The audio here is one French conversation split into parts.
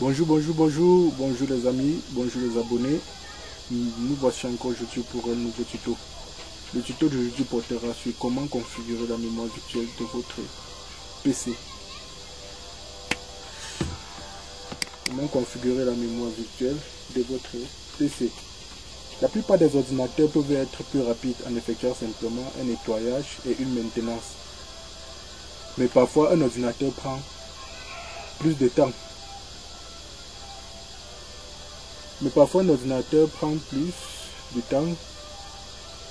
Bonjour, bonjour, bonjour, bonjour les amis, bonjour les abonnés. Nous voici encore aujourd'hui pour un nouveau tuto. Le tuto d'aujourd'hui portera sur comment configurer la mémoire virtuelle de votre PC. Comment configurer la mémoire virtuelle de votre PC. La plupart des ordinateurs peuvent être plus rapides en effectuant simplement un nettoyage et une maintenance. Mais parfois un ordinateur prend plus de temps. Mais parfois un ordinateur prend plus de temps.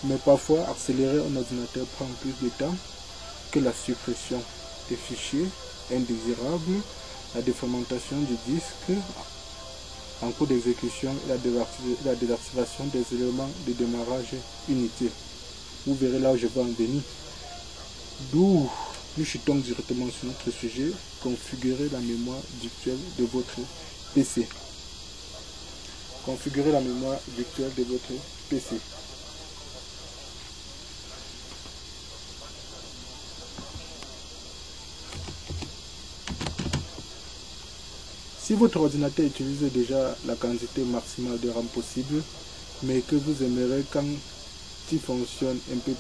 Mais parfois accélérer un ordinateur prend plus de temps que la suppression des fichiers indésirables, la déformation du disque en cours d'exécution et la désactivation des éléments de démarrage inutiles. Vous verrez là où je vais en venir. D'où nous chutons directement sur notre sujet, configurer la mémoire virtuelle de votre PC. Configurer la mémoire virtuelle de votre PC. Si votre ordinateur utilise déjà la quantité maximale de RAM possible, mais que vous aimeriez quand il fonctionne un peu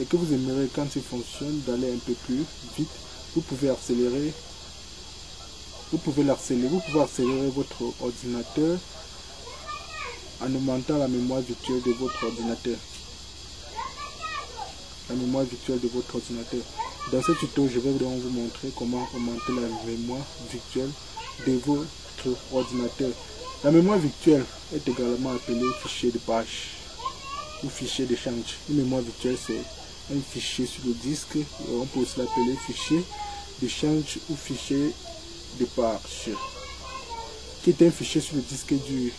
et que vous aimeriez quand il fonctionne d'aller un peu plus vite, vous pouvez accélérer vous pouvez l'accélérer, vous pouvez accélérer votre ordinateur en augmentant la mémoire virtuelle de votre ordinateur. La mémoire virtuelle de votre ordinateur. Dans ce tuto, je vais donc vous montrer comment augmenter la mémoire virtuelle de votre ordinateur. La mémoire virtuelle est également appelée fichier de page ou fichier d'échange. Une mémoire virtuelle, c'est un fichier sur le disque, on peut aussi l'appeler fichier d'échange ou fichier de page, qui est un fichier sur le disque dur?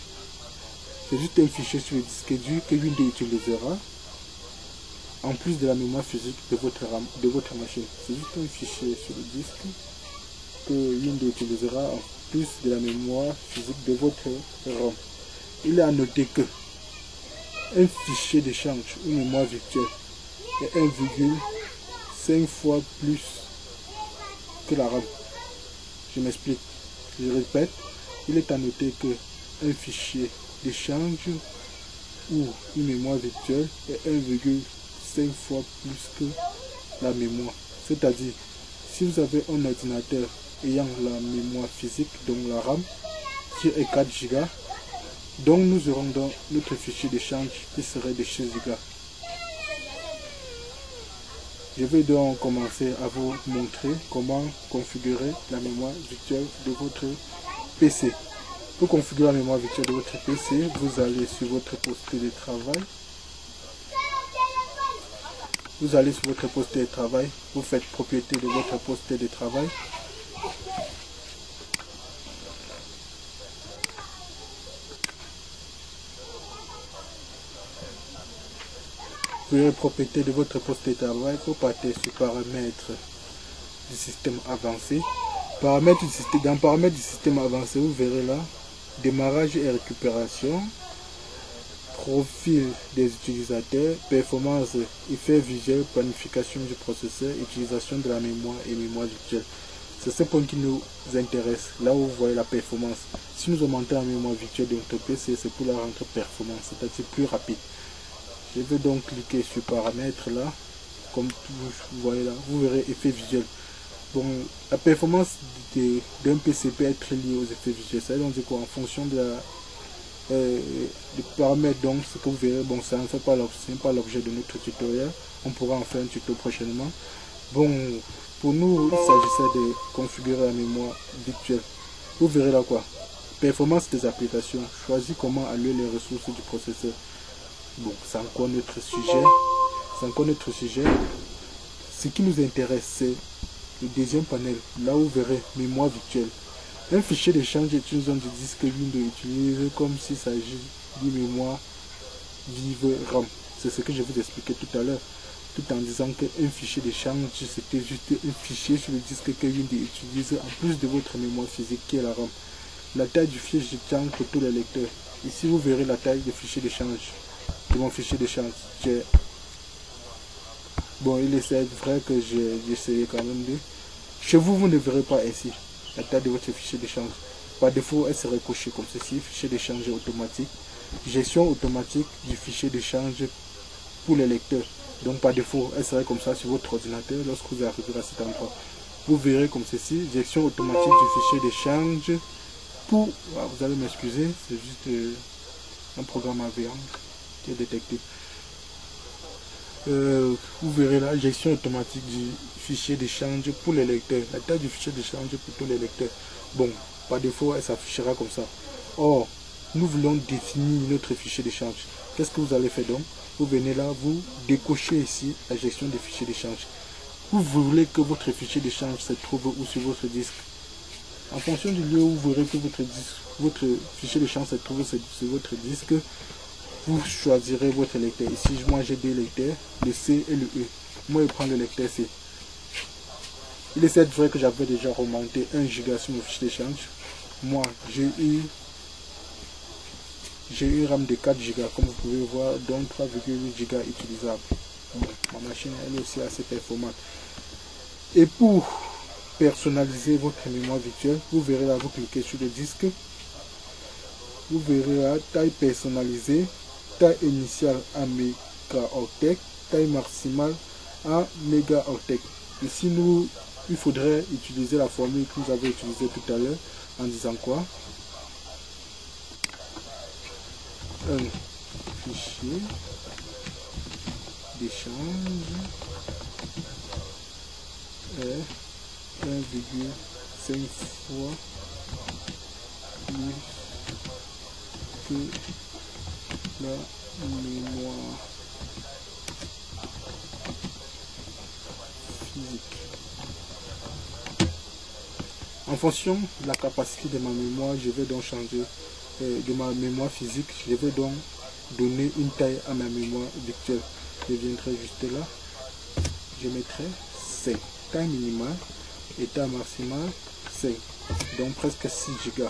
C'est juste un fichier sur le disque dur que Windows utilisera en plus de la mémoire physique de votre, de votre machine. C'est juste un fichier sur le disque que Windows utilisera en plus de la mémoire physique de votre RAM. Il est à noter que un fichier d'échange, une mémoire virtuelle, est 1,5 fois plus que la RAM. Je m'explique. Je répète, il est à noter que un fichier d'échange ou une mémoire virtuelle est 1,5 fois plus que la mémoire. C'est-à-dire, si vous avez un ordinateur ayant la mémoire physique, donc la RAM, qui est 4 Go, donc nous aurons notre fichier d'échange qui serait de 6 Go. Je vais donc commencer à vous montrer comment configurer la mémoire virtuelle de votre PC. Pour configurer la mémoire virtuelle de votre PC, vous allez sur votre poste de travail. Vous allez sur votre poste de travail, vous faites propriété de votre poste de travail. Vous propriété de votre poste de travail, vous partez sur paramètres du système avancé. Paramètres du système, dans paramètres du système avancé, vous verrez là, démarrage et récupération, profil des utilisateurs, performance, effet visuel, planification du processeur, utilisation de la mémoire et mémoire virtuelle. C'est ce point qui nous intéresse, là où vous voyez la performance. Si nous augmentons la mémoire virtuelle de notre PC, c'est pour la rendre performance, c'est-à-dire plus rapide. Je vais donc cliquer sur paramètres là, comme vous voyez là, vous verrez effet visuel. Bon, la performance d'un PC peut être liée aux effets visuels. Ça veut dire quoi? En fonction de la, euh, des paramètres, donc ce que vous verrez, bon, ça ne fait pas l'objet de notre tutoriel. On pourra en faire un tuto prochainement. Bon, pour nous, il s'agissait de configurer la mémoire virtuelle. Vous verrez là quoi? Performance des applications. Choisis comment allouer les ressources du processeur. Bon, c'est encore notre sujet. C'est encore notre sujet. Ce qui nous intéresse, c'est le deuxième panel. Là vous verrez mémoire virtuelle. Un fichier d'échange est une zone de disque Windows utilisée comme s'il s'agit d'une mémoire vive RAM. C'est ce que je vous expliquais tout à l'heure. Tout en disant qu'un fichier d'échange, c'était juste un fichier sur le disque que Windows utilise en plus de votre mémoire physique qui est la RAM. La taille du fichier d'échange pour tous les lecteurs. Ici, vous verrez la taille du fichier d'échange de mon fichier d'échange. Bon, il est vrai que j'ai essayé quand même de Chez vous, vous ne verrez pas ainsi la taille de votre fichier d'échange. Par défaut, elle serait cochée comme ceci, fichier d'échange automatique, gestion automatique du fichier d'échange pour les lecteurs. Donc par défaut, elle serait comme ça sur votre ordinateur lorsque vous arriverez à cet endroit. Vous verrez comme ceci, gestion automatique du fichier d'échange pour... Ah, vous allez m'excuser, c'est juste euh, un programme AVM qui est détecté. Euh, vous verrez la gestion automatique du fichier d'échange pour les lecteurs. La taille du fichier d'échange pour tous les lecteurs. Bon, par défaut, elle s'affichera comme ça. Or, nous voulons définir notre fichier d'échange. Qu'est-ce que vous allez faire donc? Vous venez là, vous décochez ici la gestion des fichiers d'échange. Vous voulez que votre fichier d'échange se trouve où sur votre disque? En fonction du lieu où vous verrez que votre, disque, votre fichier d'échange se trouve sur votre disque, vous choisirez votre lecteur. Ici, moi j'ai deux lecteurs, le C et le E. Moi, je prends le lecteur C. Il est vrai que j'avais déjà remonté 1 giga sur mon fichier d'échange. Moi, j'ai eu j'ai eu RAM de 4 Go comme vous pouvez voir, donc 3,8 Go utilisables. ma machine elle est aussi assez performante. Et pour personnaliser votre mémoire virtuelle, vous verrez là, vous cliquez sur le disque. Vous verrez là, taille personnalisée, taille initiale en mégaoctet, taille maximale en mégaoctet. Ici, nous, il faudrait utiliser la formule que nous avons utilisée tout à l'heure en disant quoi? Un fichier d'échange est 1,5 fois plus que la mémoire physique. En fonction de la capacité de ma mémoire, je vais donc changer euh, de ma mémoire physique, je vais donc donner une taille à ma mémoire virtuelle. Je viendrai juste là, je mettrai 5. Taille minimale et taille maximale 5. Donc presque 6 Go.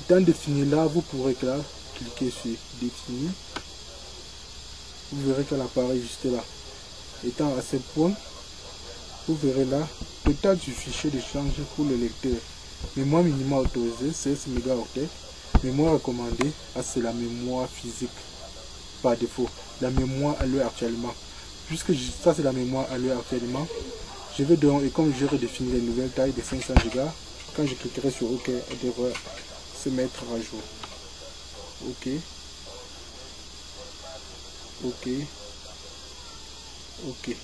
Étant défini là, vous pourrez là cliquez sur définir. Vous verrez que l'appareil juste là. Étant à ce point, verrez là le tas du fichier d'échange pour le lecteur. Mémoire minimale autorisée 16 mégaoctets. Mémoire recommandée, ah, c'est la mémoire physique par défaut. La mémoire à l'heure actuellement. Puisque ça c'est la mémoire à l'heure actuellement, je vais donc, et comme j'ai redéfini les nouvelles tailles de 500 Go, quand je cliquerai sur OK, elle devrait se mettre à jour. OK. OK. OK.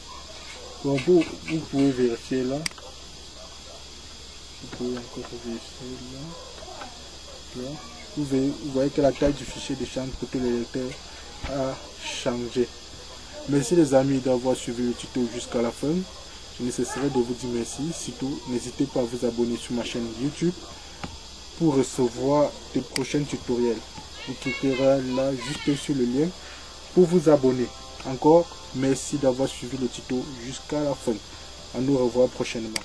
Vous, pouvez vérifier là. Vous pouvez encore vérifier là. là. Vous, voyez, que la taille du fichier d'échange pour tous les lecteurs a changé. Merci les amis d'avoir suivi le tuto jusqu'à la fin. Je ne cesserai de vous dire merci. Surtout, n'hésitez pas à vous abonner sur ma chaîne YouTube pour recevoir des prochains tutoriels. Vous cliquerez là juste sur le lien pour vous abonner. Encore, merci d'avoir suivi le tuto jusqu'à la fin. À nous revoir prochainement.